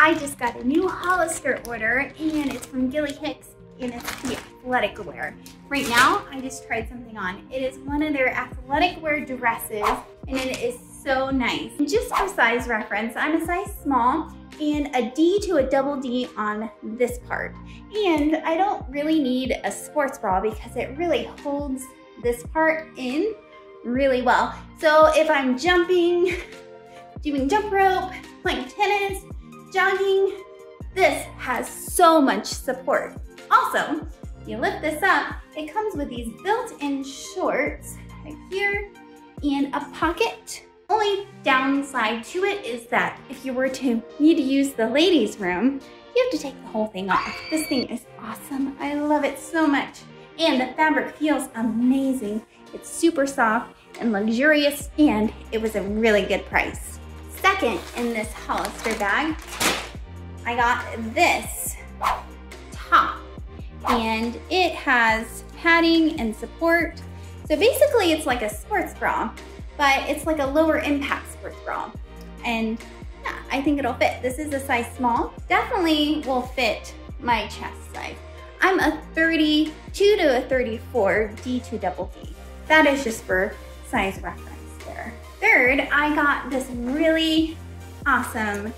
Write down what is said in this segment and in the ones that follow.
I just got a new Hollister order and it's from Gilly Hicks and it's the athletic wear. Right now, I just tried something on. It is one of their athletic wear dresses and it is so nice. Just for size reference, I'm a size small and a D to a double D on this part. And I don't really need a sports bra because it really holds this part in really well. So if I'm jumping, doing jump rope, playing so much support. Also, you lift this up, it comes with these built-in shorts right here and a pocket. Only downside to it is that if you were to need to use the ladies room, you have to take the whole thing off. This thing is awesome. I love it so much. And the fabric feels amazing. It's super soft and luxurious and it was a really good price. Second in this Hollister bag, I got this and it has padding and support. So basically it's like a sports bra, but it's like a lower impact sports bra. And yeah, I think it'll fit. This is a size small. Definitely will fit my chest size. I'm a 32 to a 34 D2 double D. That is just for size reference there. Third, I got this really awesome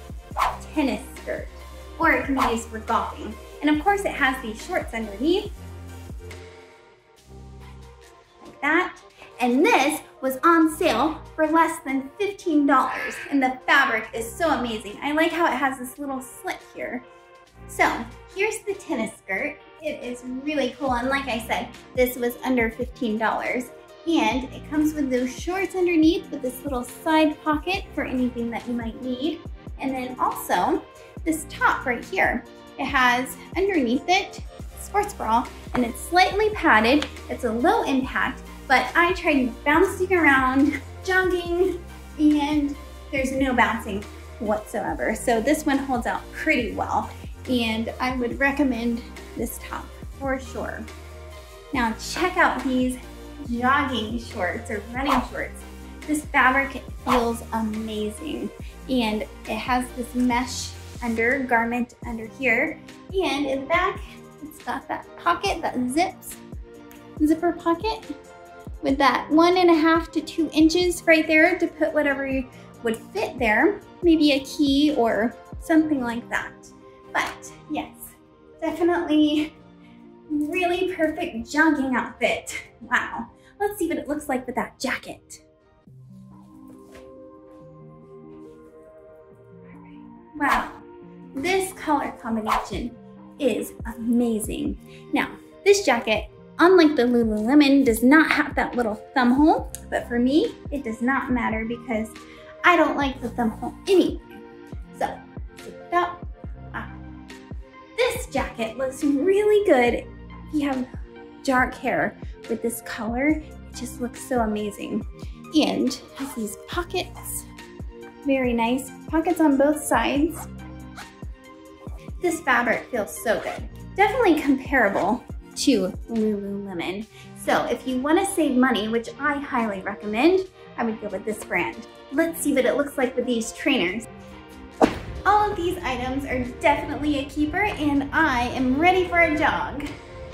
tennis skirt, or it can be used for golfing. And of course it has these shorts underneath, like that. And this was on sale for less than $15. And the fabric is so amazing. I like how it has this little slit here. So here's the tennis skirt. It is really cool. And like I said, this was under $15. And it comes with those shorts underneath with this little side pocket for anything that you might need. And then also this top right here. It has underneath it sports bra and it's slightly padded. It's a low impact, but I tried bouncing around, jogging, and there's no bouncing whatsoever. So this one holds out pretty well and I would recommend this top for sure. Now check out these jogging shorts or running shorts. This fabric feels amazing and it has this mesh undergarment under here and in the back it's got that pocket that zips, zipper pocket with that one and a half to two inches right there to put whatever would fit there, maybe a key or something like that. But yes, definitely really perfect jogging outfit. Wow. Let's see what it looks like with that jacket. Wow, this color combination is amazing. Now, this jacket, unlike the Lululemon, does not have that little thumb hole, but for me, it does not matter because I don't like the thumb hole anyway. So, up. Ah. This jacket looks really good if you have dark hair with this color. It just looks so amazing. And has these pockets, very nice. Pockets on both sides. This fabric feels so good. Definitely comparable to Lululemon. So if you wanna save money, which I highly recommend, I would go with this brand. Let's see what it looks like with these trainers. All of these items are definitely a keeper and I am ready for a jog.